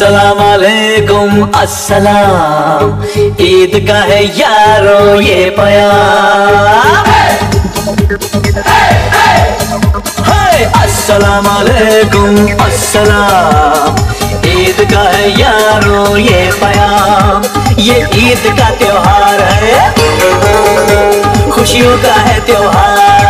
अस्सलाम वालेकुम अस्सलाम ईद का है यारो ये पयाम अस्सलाम वालेकुम अस्सलाम ईद का है यारो ये पयाम ये ईद का त्योहार है खुशियों का है त्योहार